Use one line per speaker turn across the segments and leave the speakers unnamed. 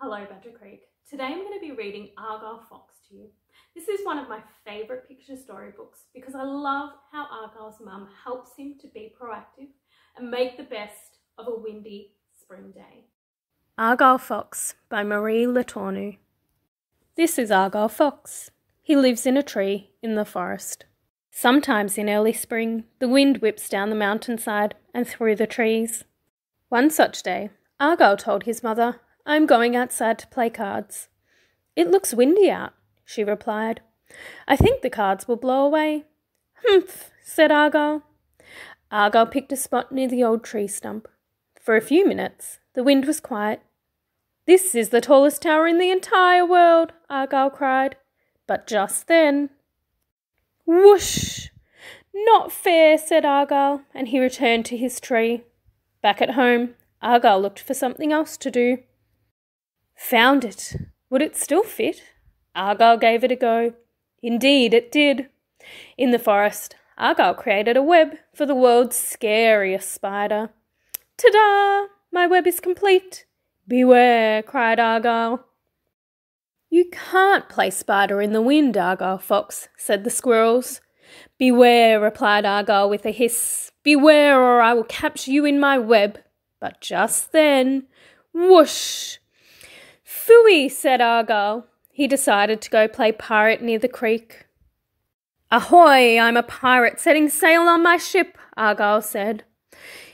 Hello, Badger Creek. Today I'm going to be reading Argyle Fox to you. This is one of my favourite picture storybooks because I love how Argyle's mum helps him to be proactive and make the best of a windy spring day.
Argyle Fox by Marie Letourneau. This is Argyle Fox. He lives in a tree in the forest. Sometimes in early spring, the wind whips down the mountainside and through the trees. One such day, Argyle told his mother, I'm going outside to play cards. It looks windy out, she replied. I think the cards will blow away. Humph, said Argyle. Argyle picked a spot near the old tree stump. For a few minutes, the wind was quiet. This is the tallest tower in the entire world, Argyle cried. But just then, whoosh! Not fair, said Argyle, and he returned to his tree. Back at home, Argyle looked for something else to do. Found it. Would it still fit? Argyle gave it a go. Indeed, it did. In the forest, Argyle created a web for the world's scariest spider. Ta da! My web is complete. Beware, cried Argyle. You can't play spider in the wind, Argyle Fox, said the squirrels. Beware, replied Argyle with a hiss. Beware, or I will capture you in my web. But just then, whoosh! Phooey, said Argyle. He decided to go play pirate near the creek. Ahoy, I'm a pirate setting sail on my ship, Argyle said.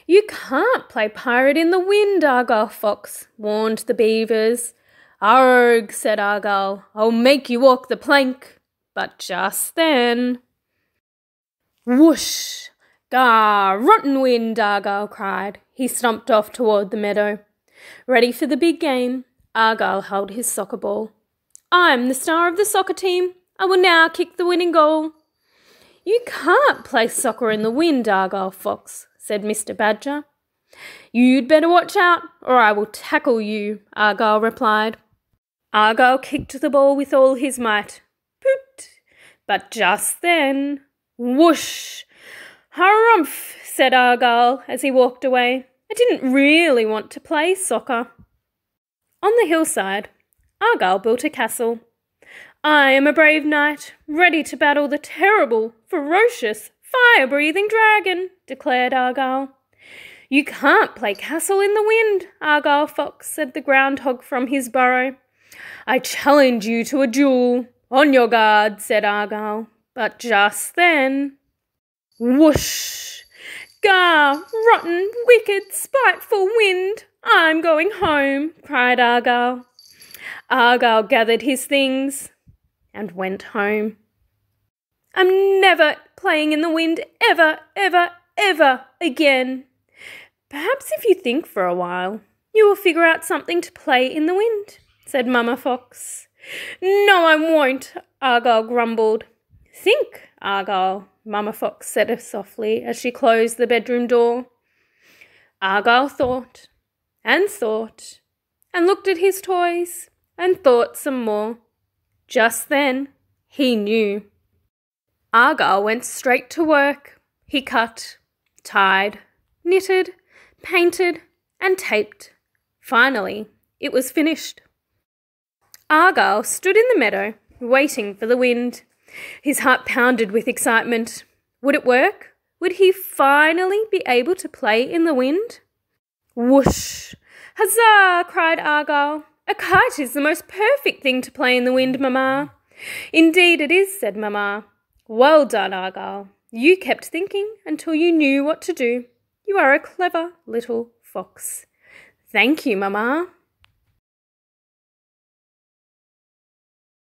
You can't play pirate in the wind, Argyle Fox, warned the beavers. Arg, said Argyle, I'll make you walk the plank. But just then. Whoosh! Gah, rotten wind, Argyle cried. He stumped off toward the meadow. Ready for the big game, Argyle held his soccer ball. I'm the star of the soccer team. I will now kick the winning goal. You can't play soccer in the wind, Argyle Fox, said Mr. Badger. You'd better watch out, or I will tackle you, Argyle replied. Argyle kicked the ball with all his might. Poot! But just then, whoosh! Harumph! said Argyle as he walked away. I didn't really want to play soccer. On the hillside, Argyle built a castle. I am a brave knight, ready to battle the terrible, ferocious, fire breathing dragon, declared Argyle. You can't play castle in the wind, Argyle Fox, said the groundhog from his burrow. I challenge you to a duel. On your guard, said Argyle. But just then, whoosh! Gah, rotten, wicked, spiteful wind! I'm going home, cried Argyle. Argyle gathered his things and went home. I'm never playing in the wind ever, ever, ever again. Perhaps if you think for a while, you will figure out something to play in the wind, said Mamma Fox. No, I won't, Argyle grumbled. Think, Argyle, Mamma Fox said softly as she closed the bedroom door. Argyle thought and thought and looked at his toys and thought some more. Just then, he knew. Argyle went straight to work. He cut, tied, knitted, painted, and taped. Finally, it was finished. Argyle stood in the meadow, waiting for the wind. His heart pounded with excitement. Would it work? Would he finally be able to play in the wind? Whoosh! Huzzah! cried Argyle. A kite is the most perfect thing to play in the wind, mamma. Indeed it is, said mamma. Well done, Argyle. You kept thinking until you knew what to do. You are a clever little fox. Thank you, mamma.